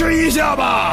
试一下吧！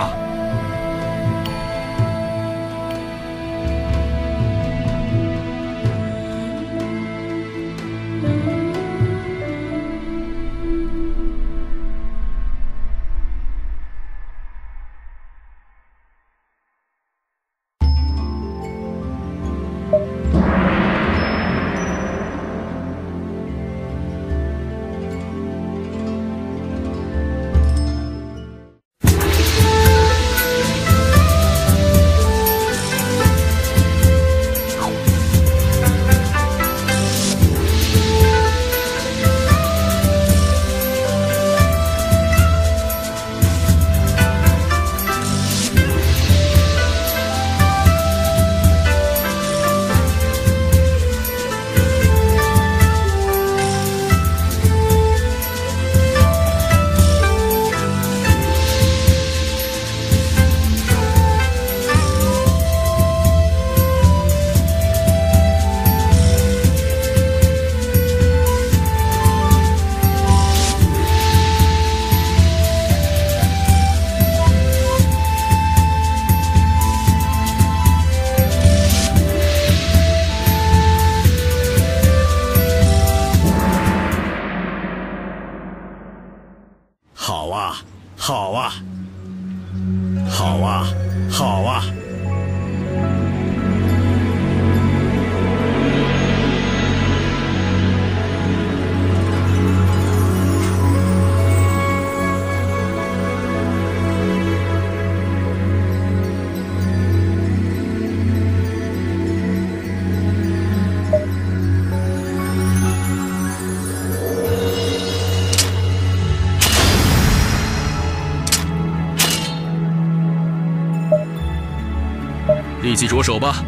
自己着手吧。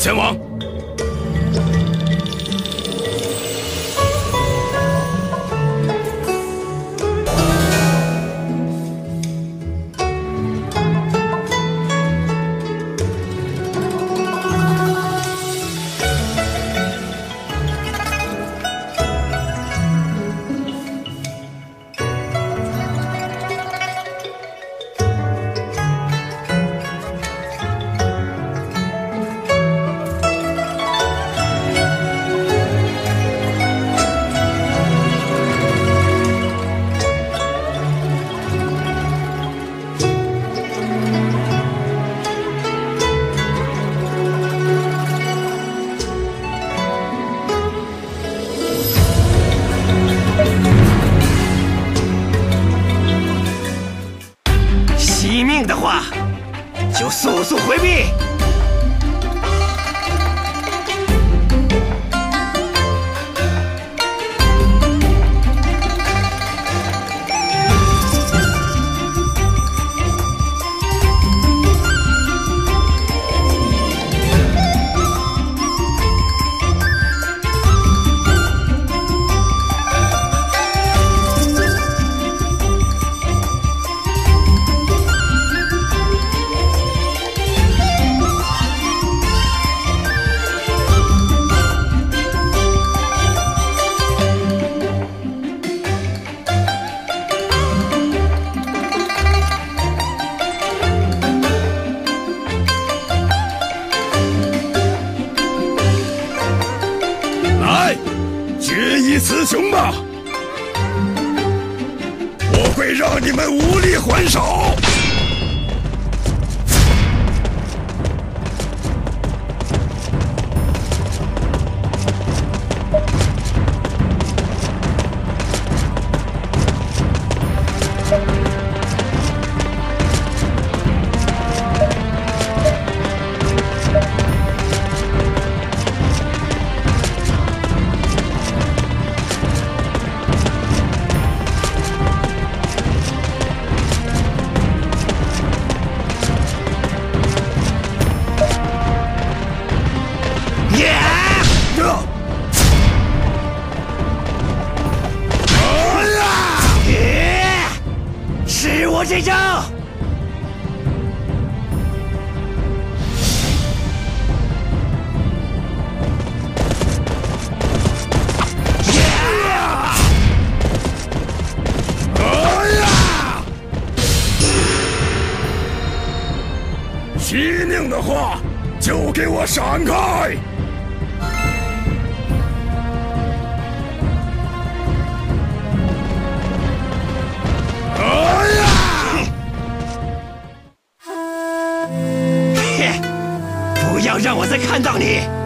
前往。命的话，就给我闪开！哎呀！嘿，不要让我再看到你。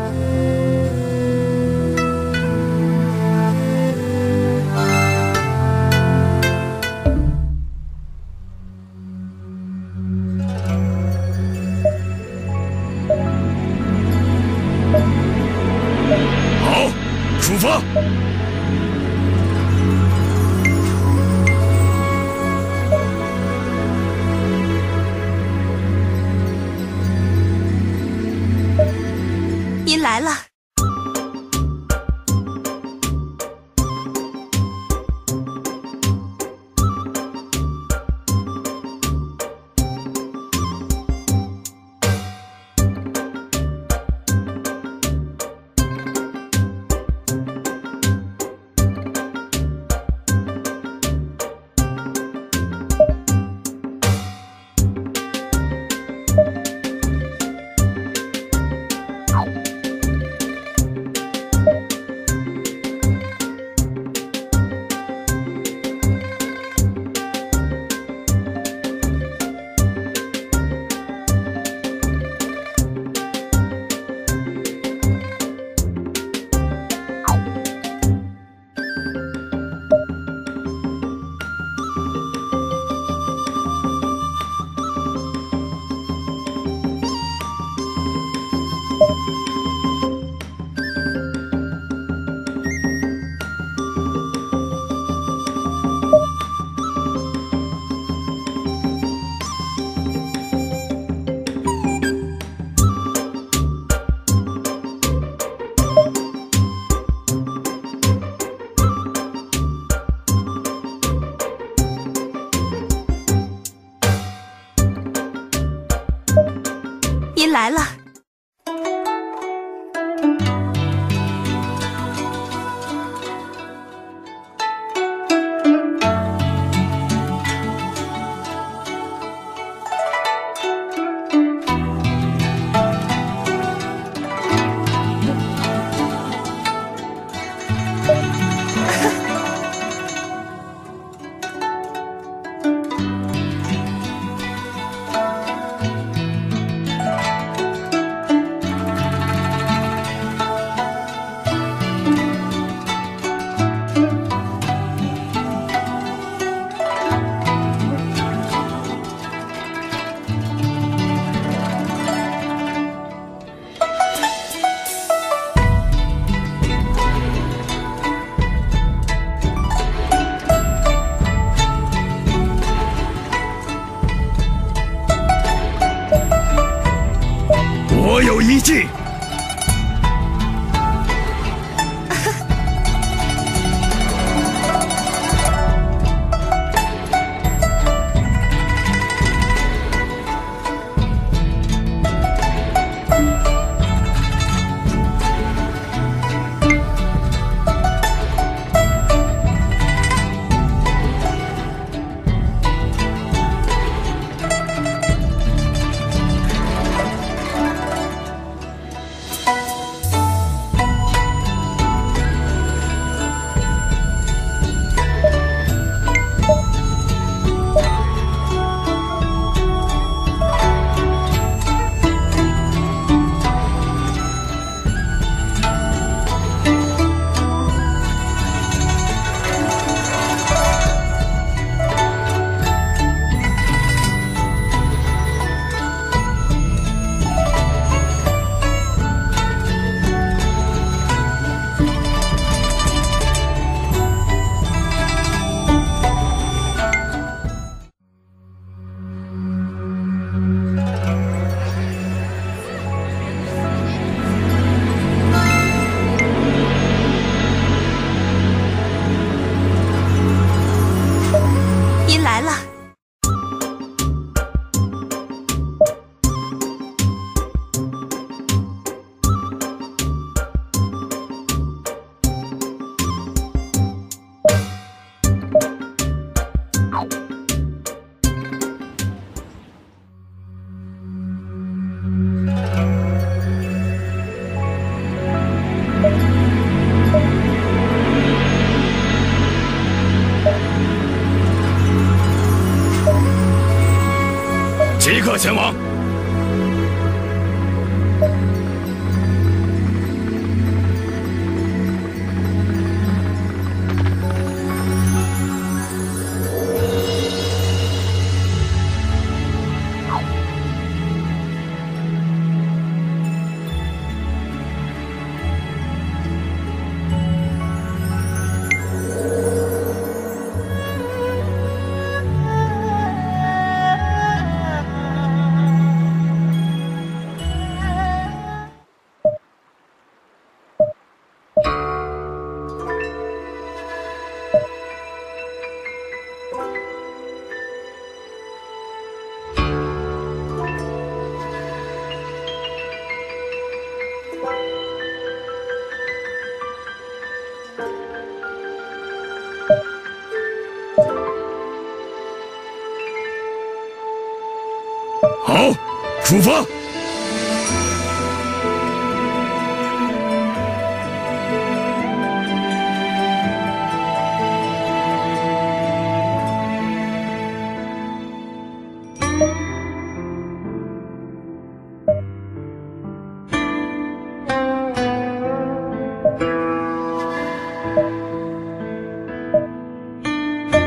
出发。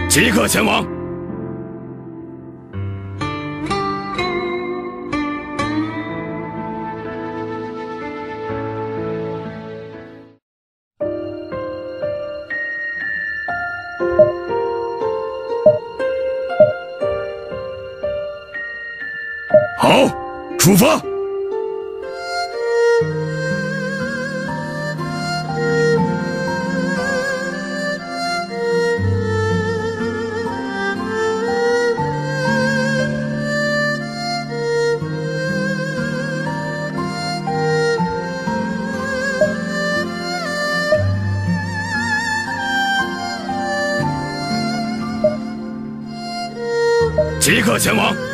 即刻前往。出发。即刻前往。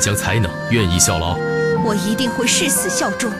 将才能，愿意效劳。我一定会誓死效忠。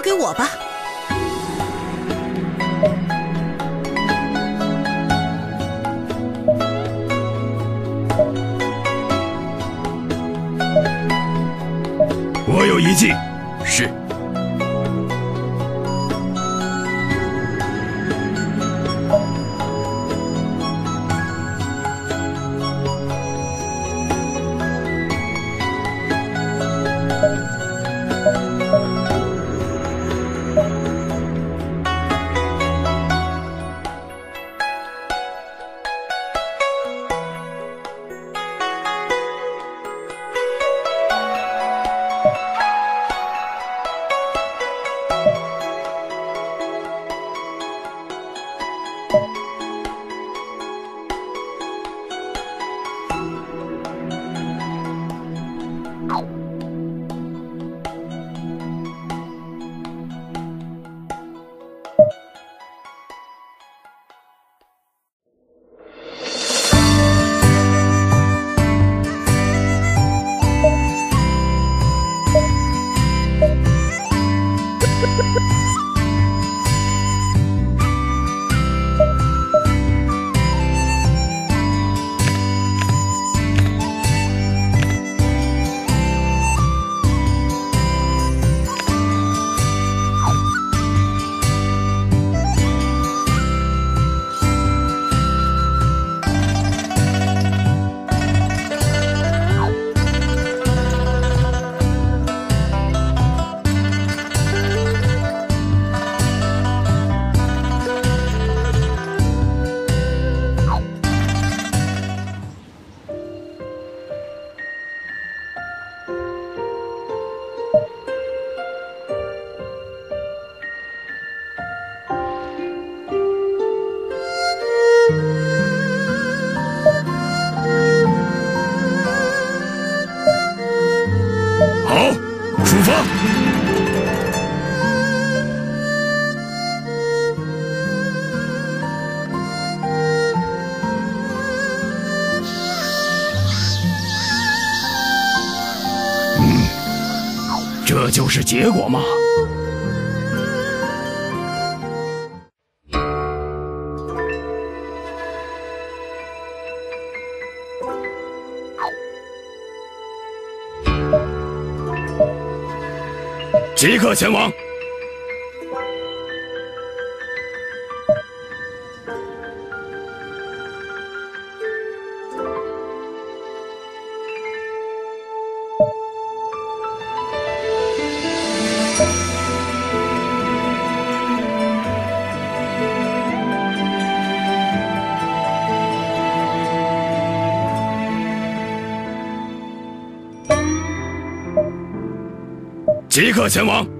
交给我吧。我有一计，结果吗？即刻前往。即刻前往。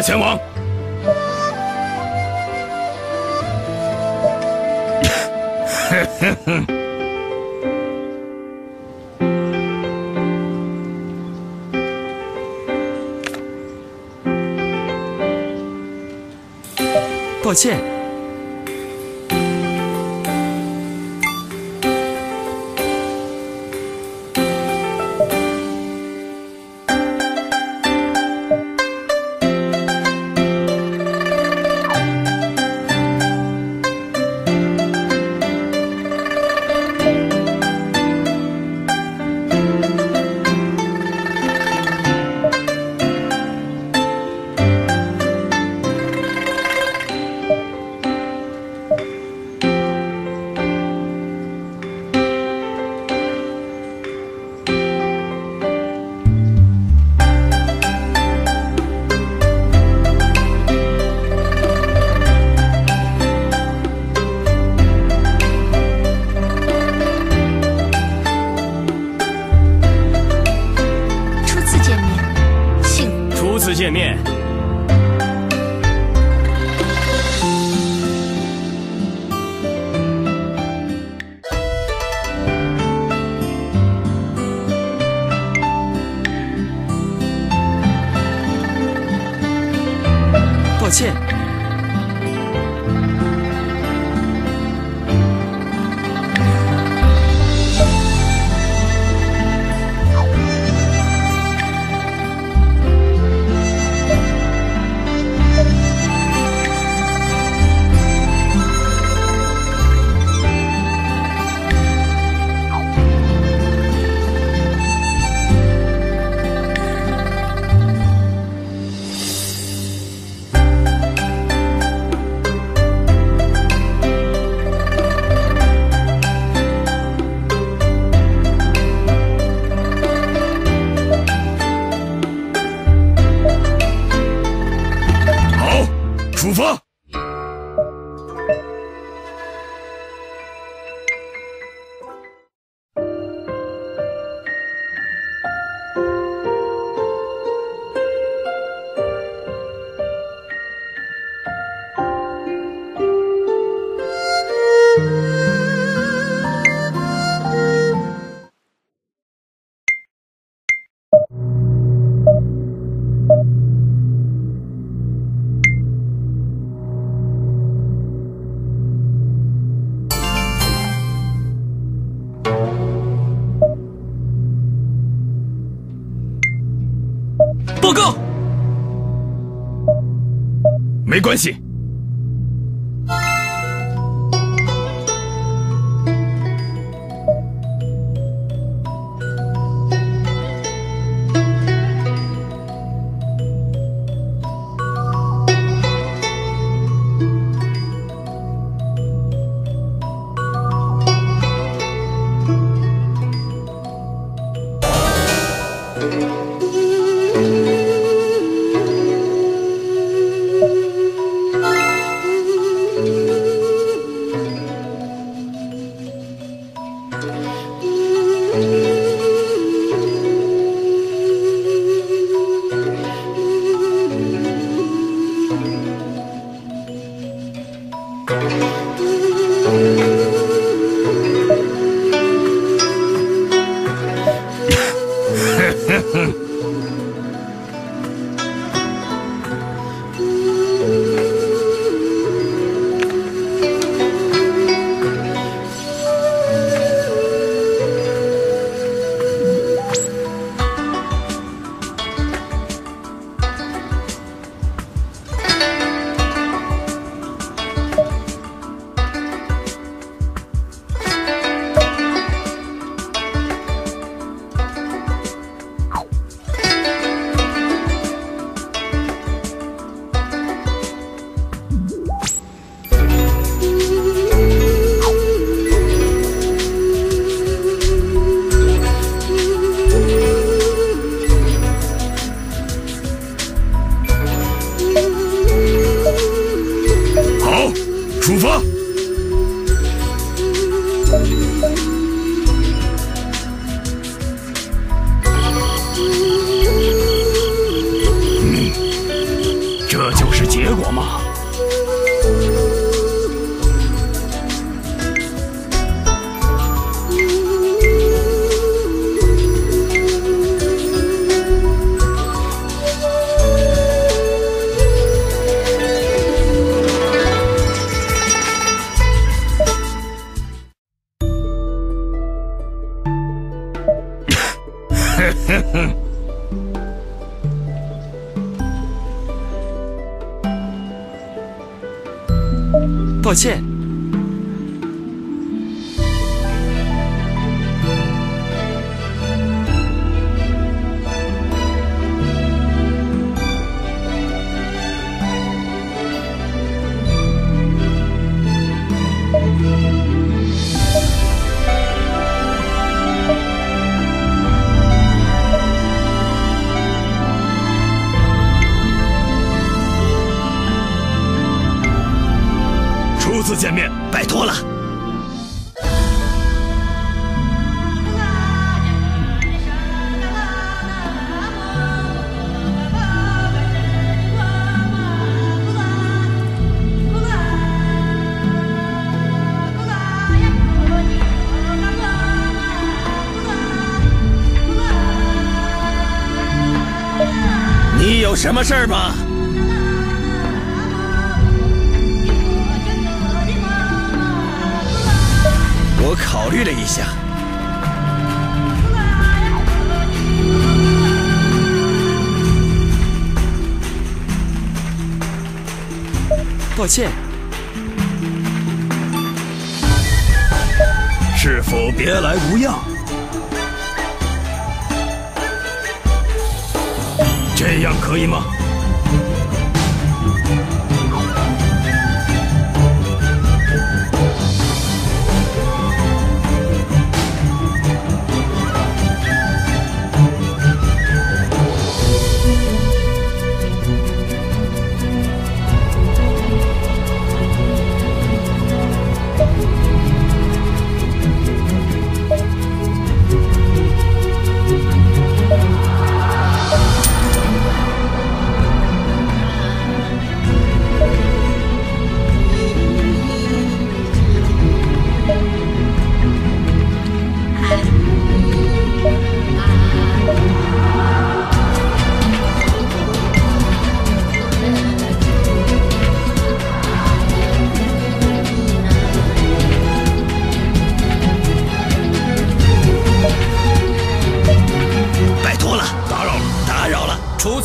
前往。抱歉。关系。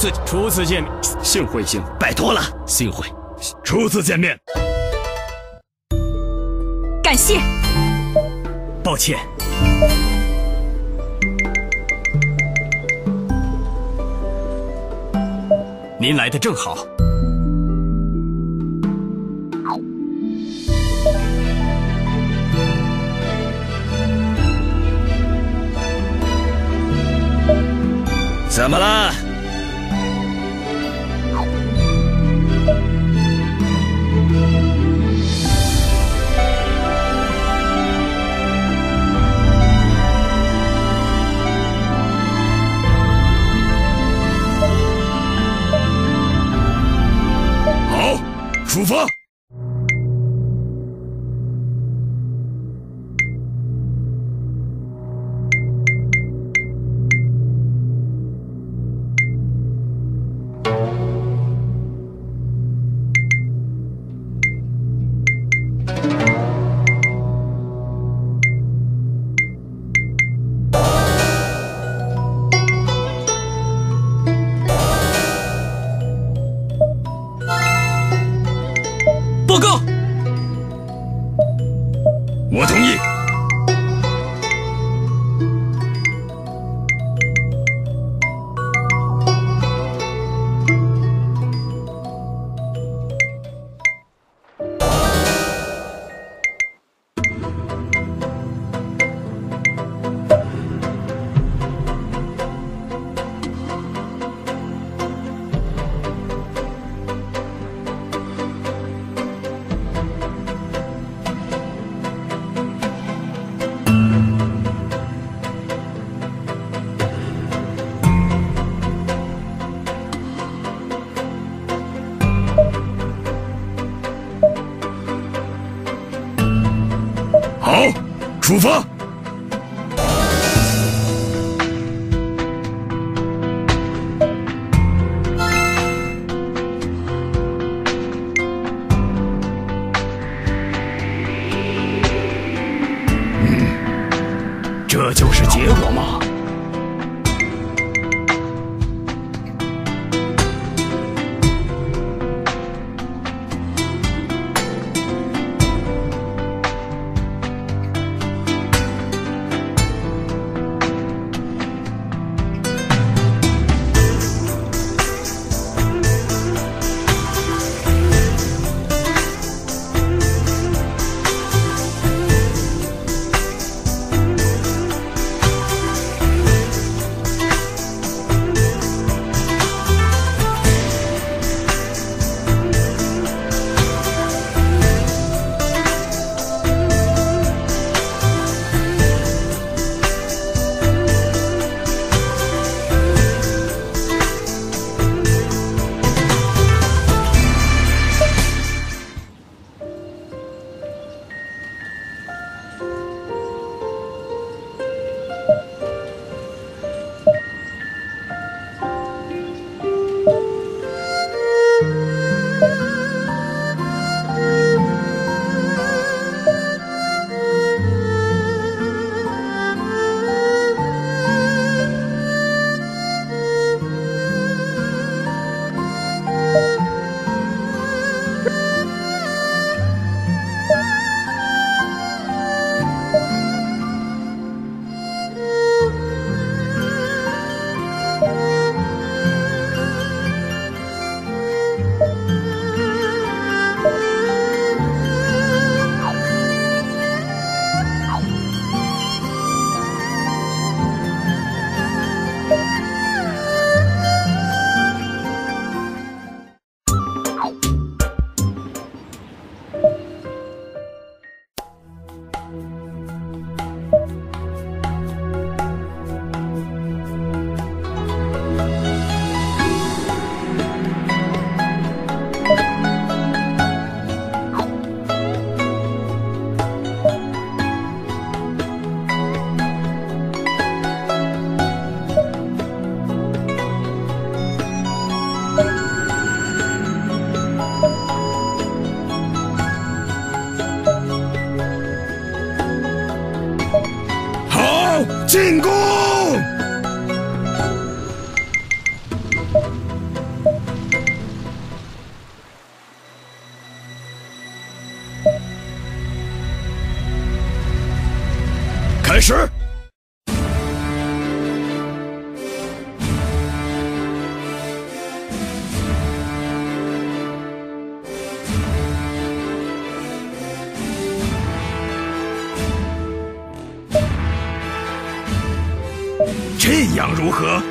次初次见面，幸会幸拜托了。幸会。初次见面，感谢。抱歉，您来的正好。怎么了？出发。何？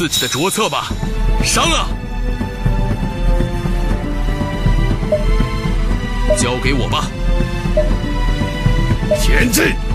自己的着策吧。上啊，交给我吧。前进。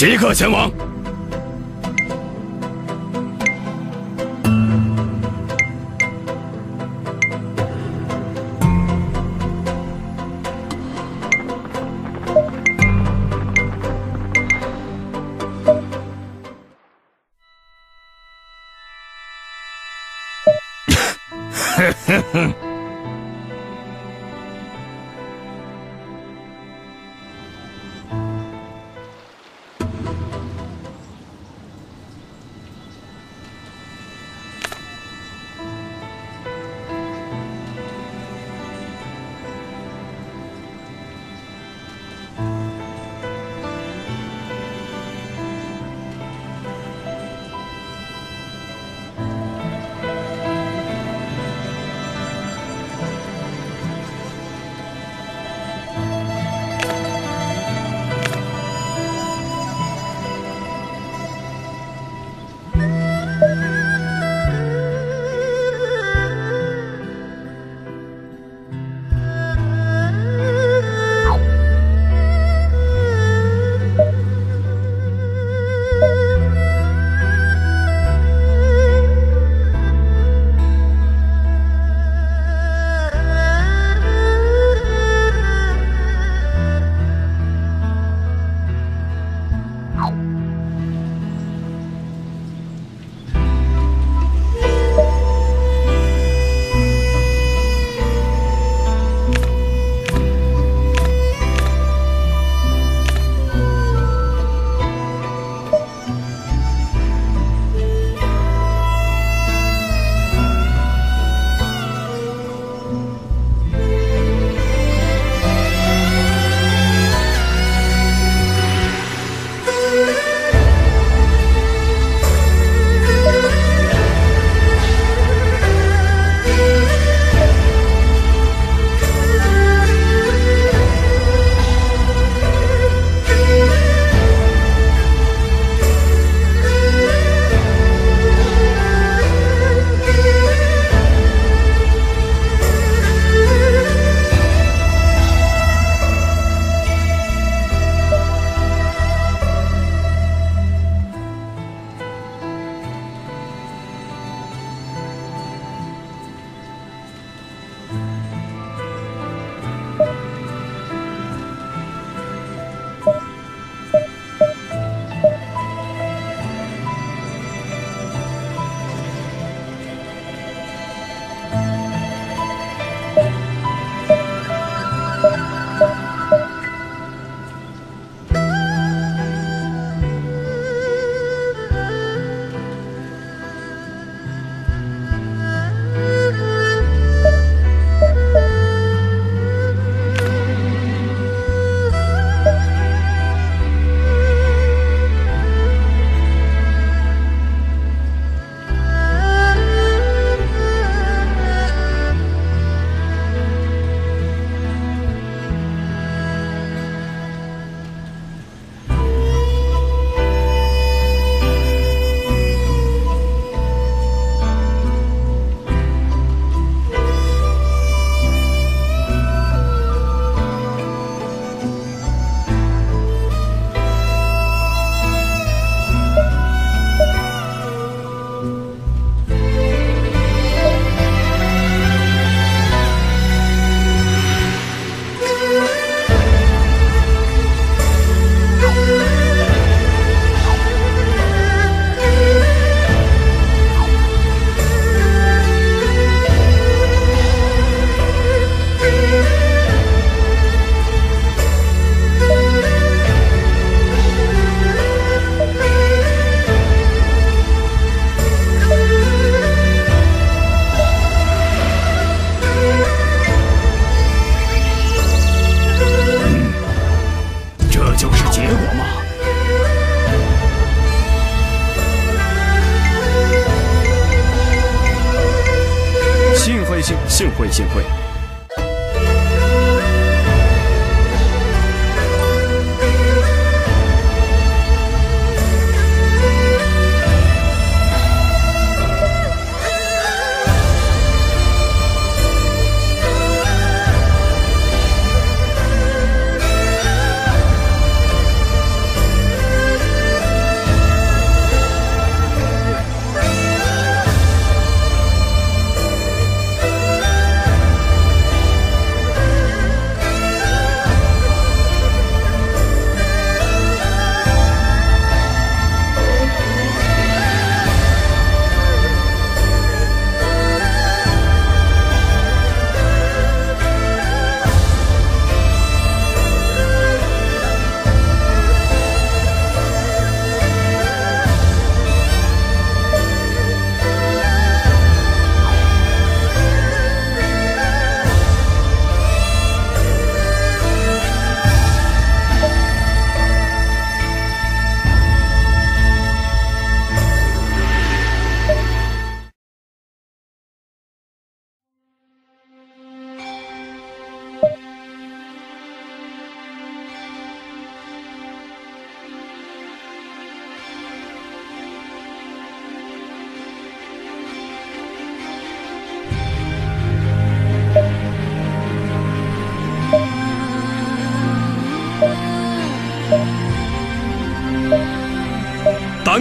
即刻前往。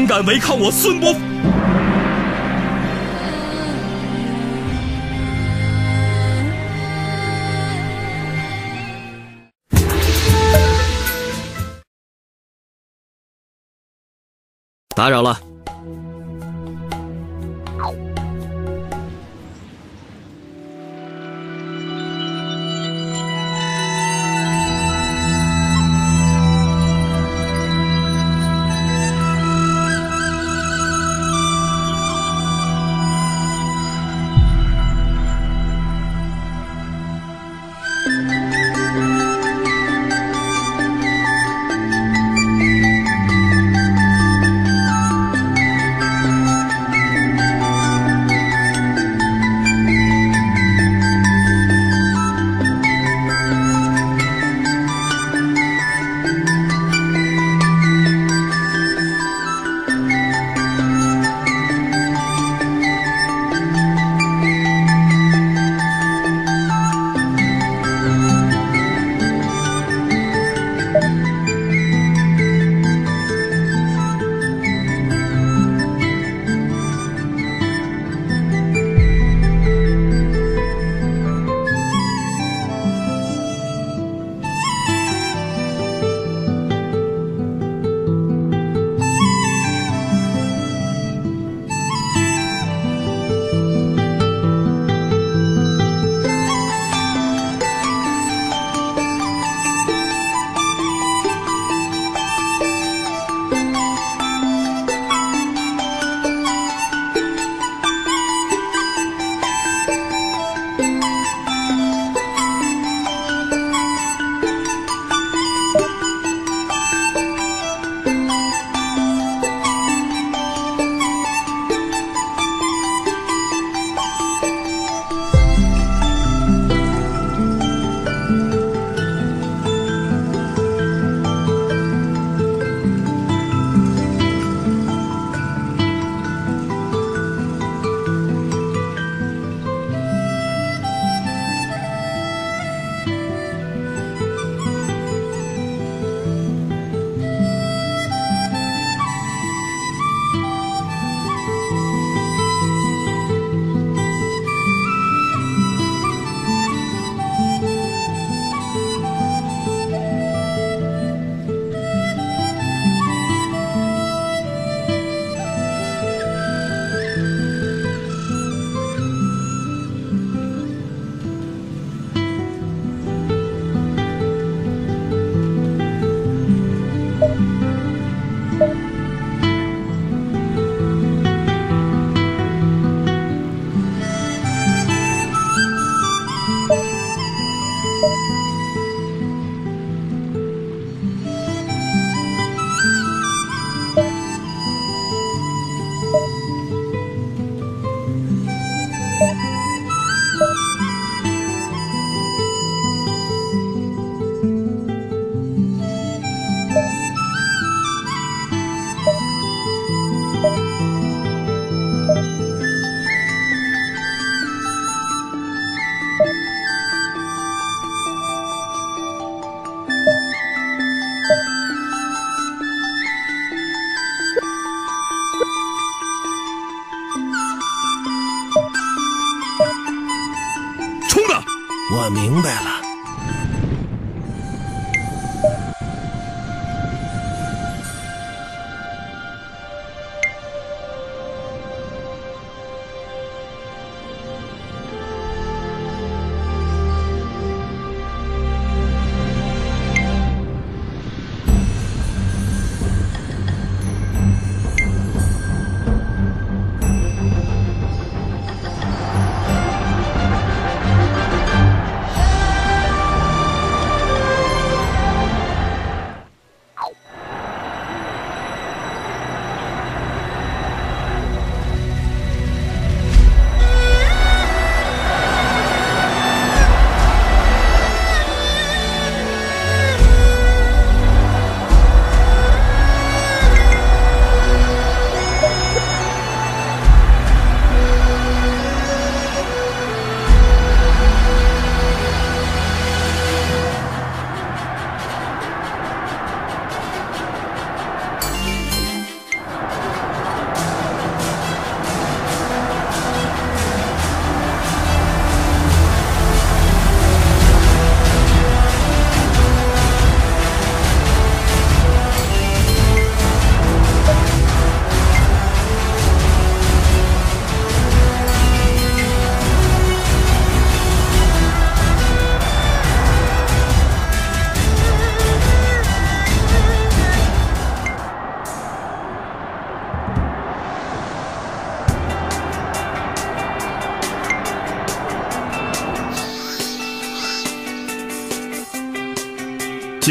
敢违抗我孙伯，打扰了。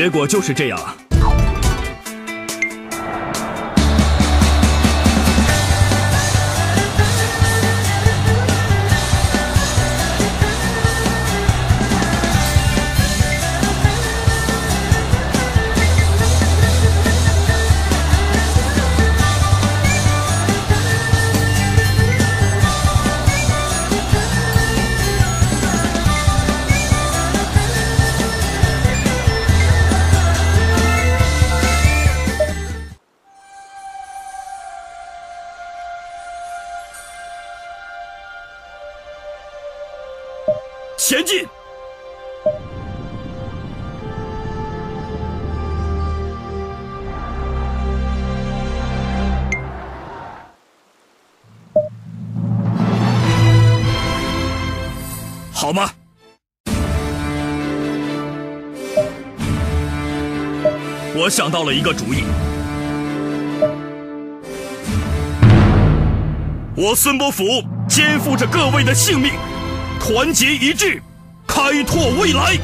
结果就是这样。我想到了一个主意。我孙伯符肩负着各位的性命。团结一致，开拓未来！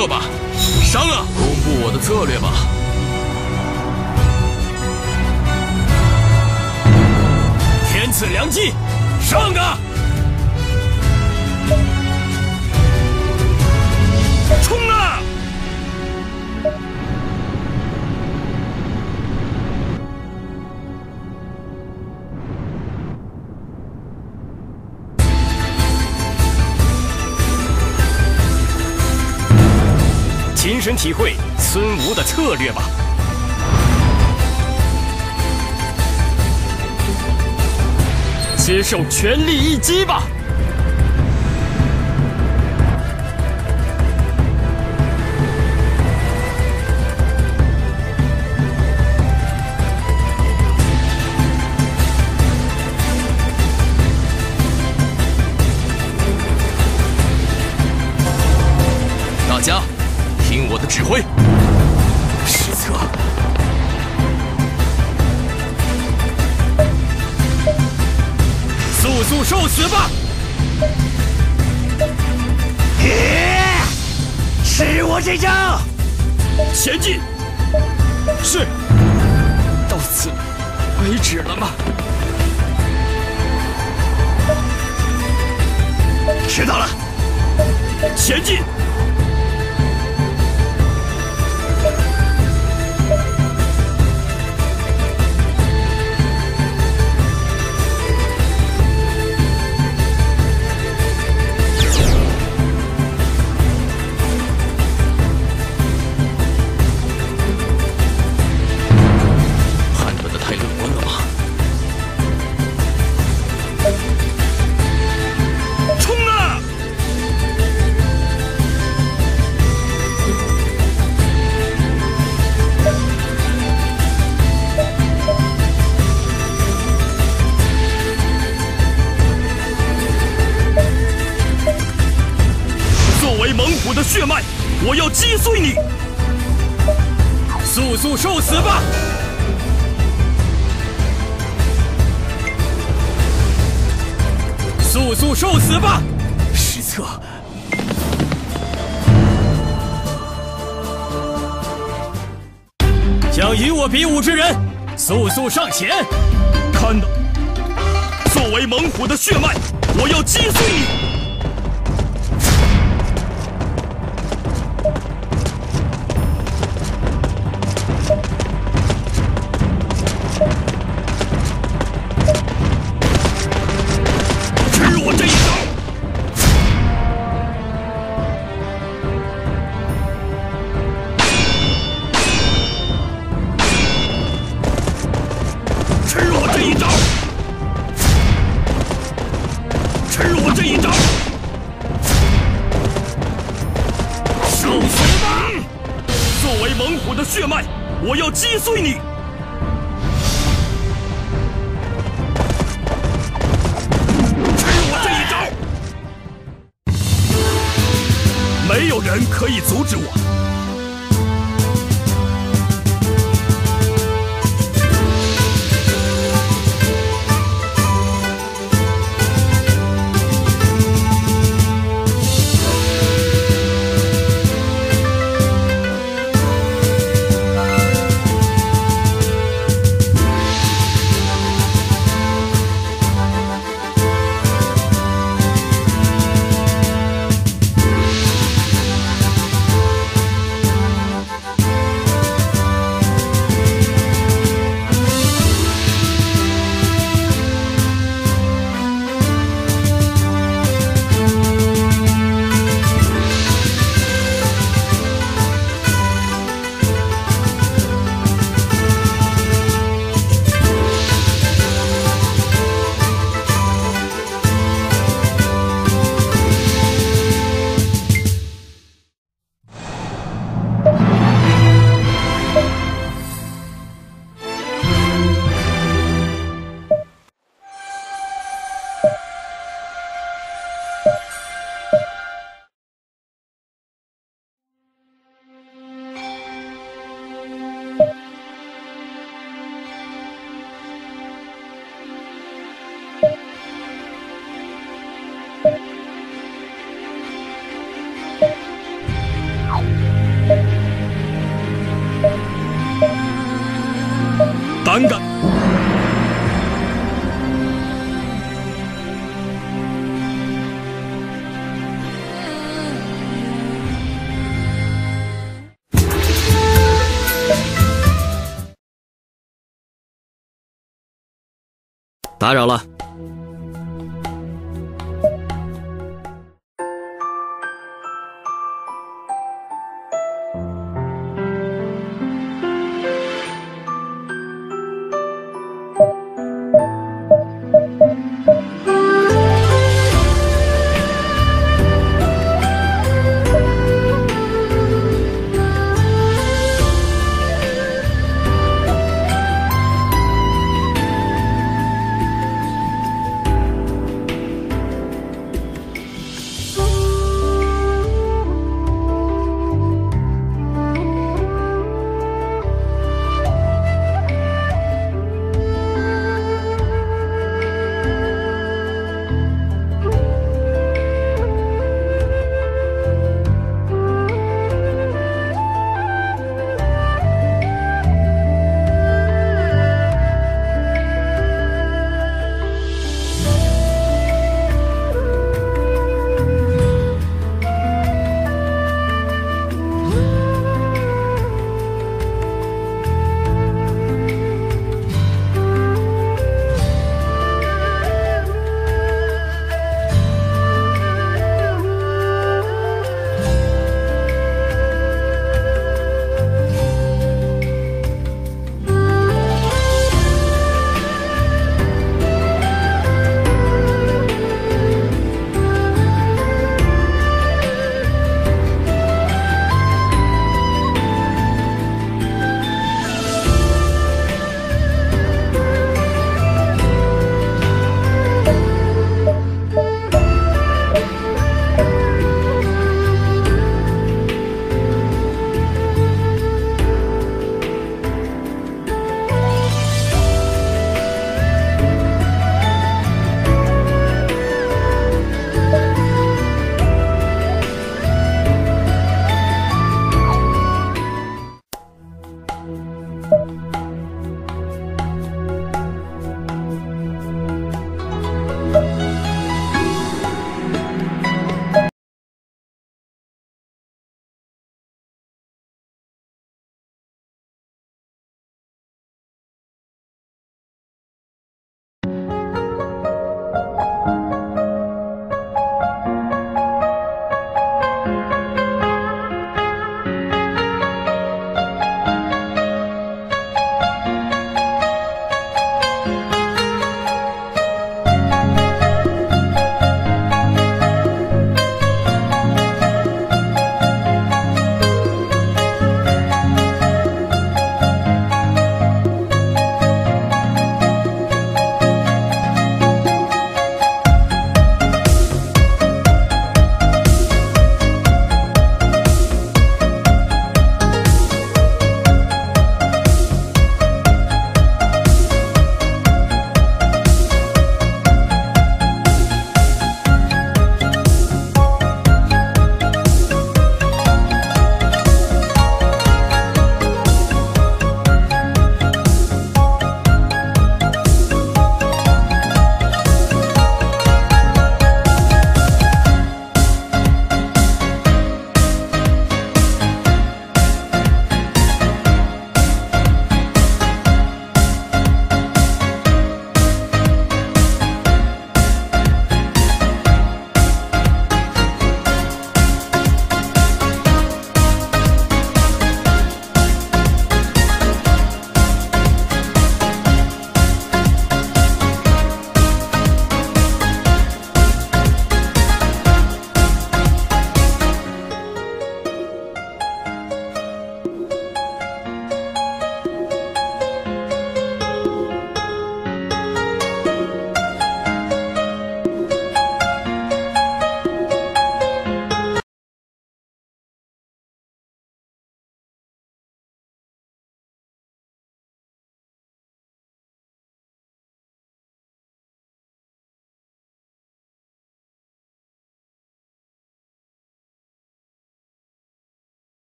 策吧。体会孙吴的策略吧。接受全力一击吧！前进！是。到此为止了吗？迟到了。前进！击碎你！速速受死吧！速速受死吧！失策。想与我比武之人，速速上前！看到，作为猛虎的血脉，我要击碎你！打扰了。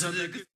胆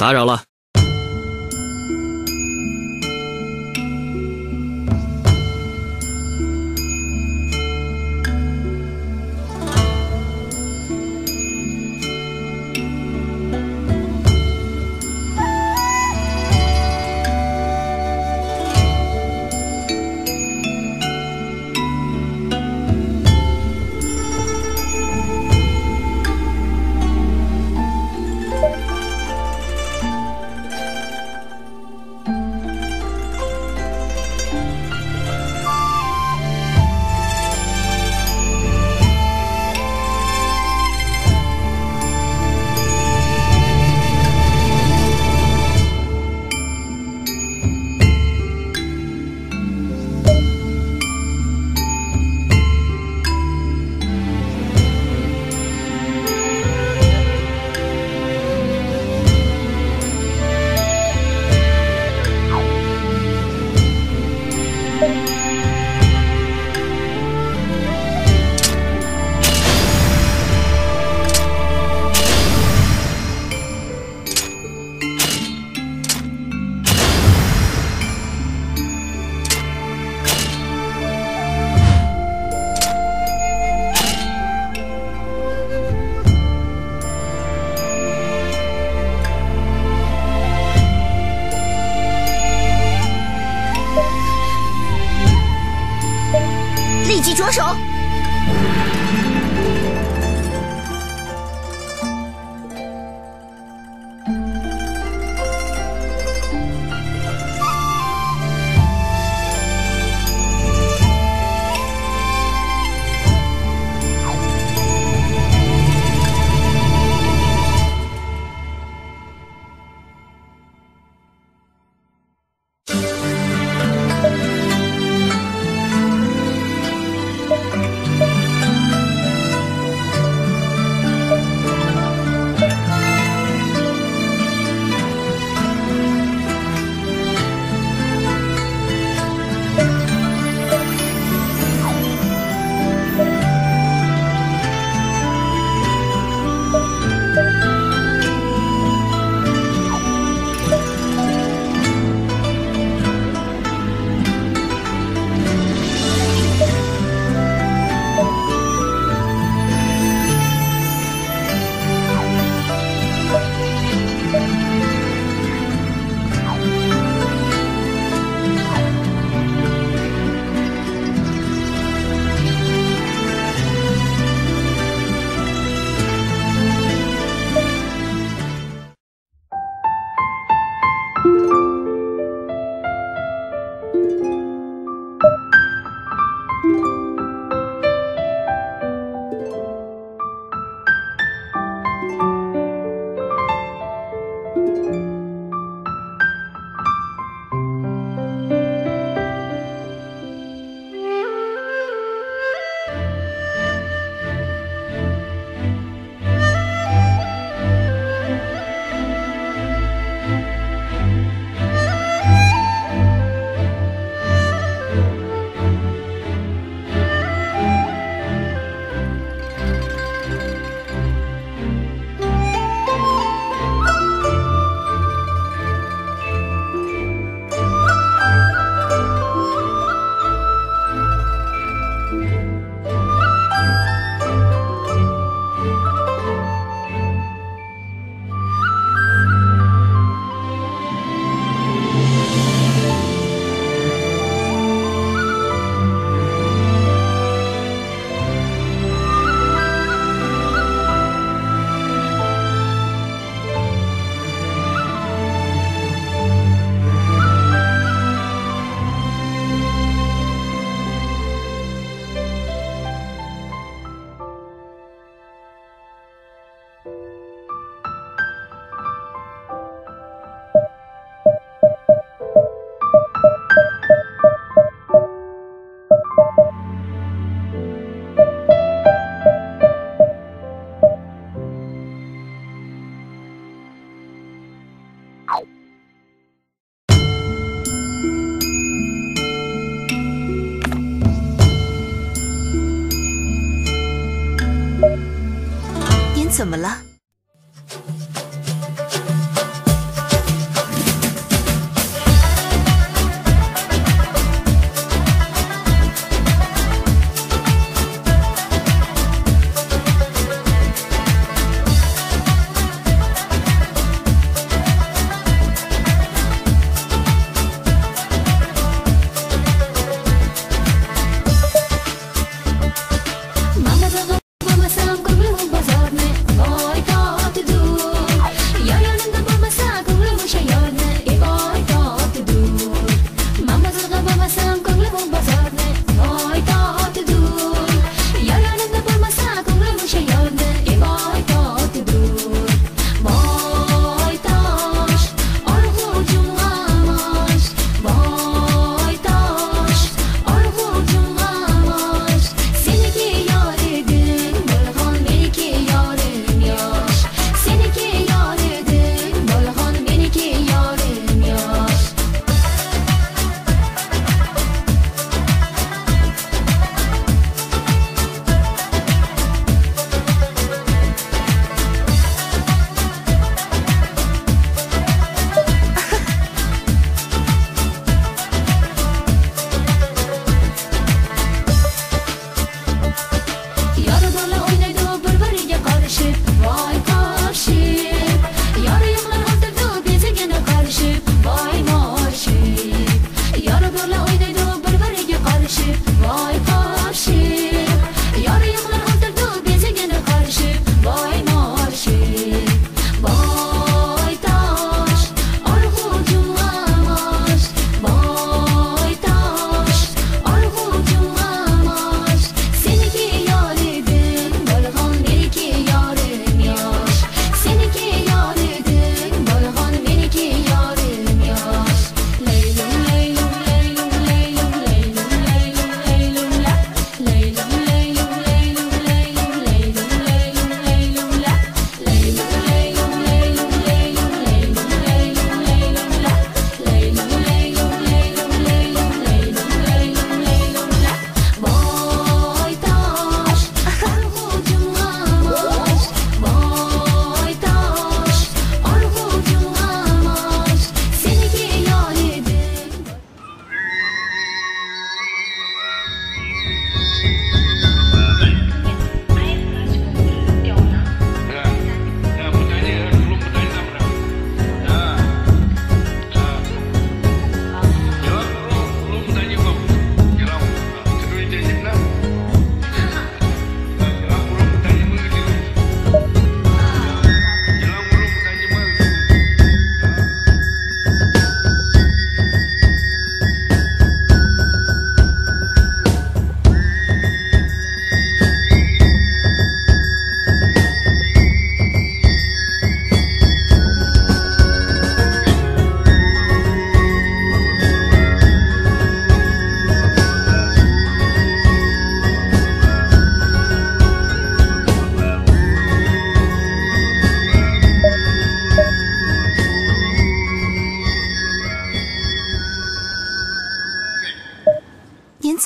打扰了。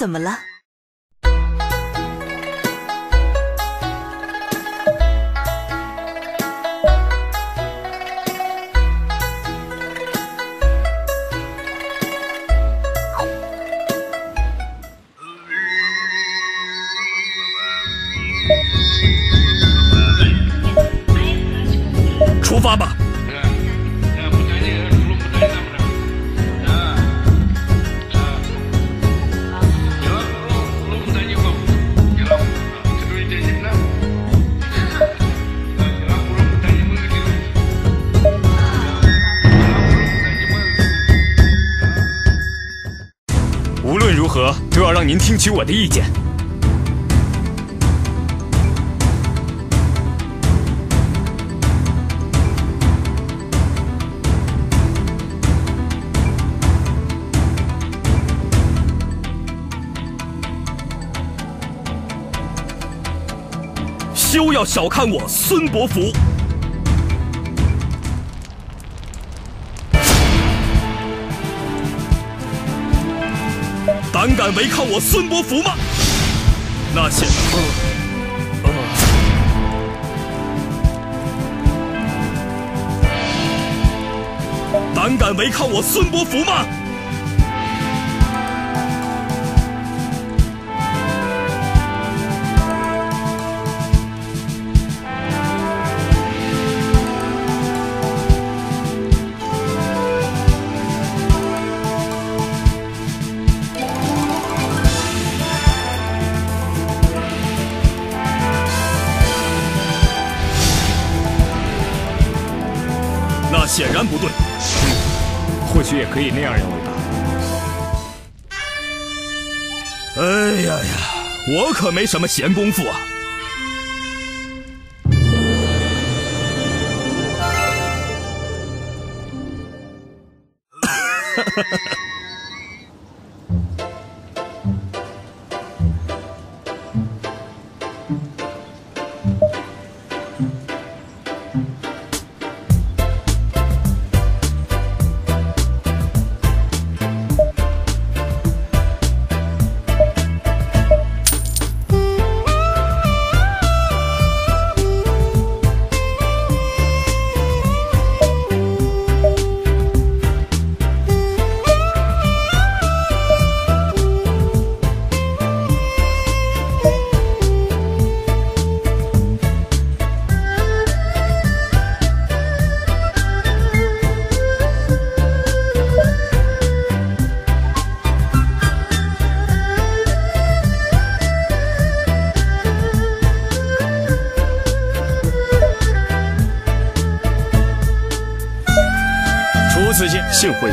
怎么了？听取我的意见。休要小看我孙伯符！敢违抗我孙伯符吗？那些恶恶胆敢违抗我孙伯符吗？可以那样认为吧。哎呀呀，我可没什么闲工夫啊。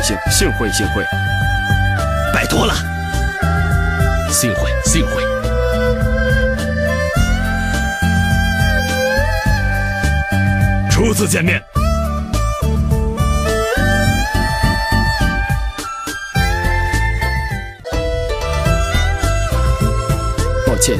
幸会幸幸会幸会，拜托了。幸会幸会，初次见面，抱歉，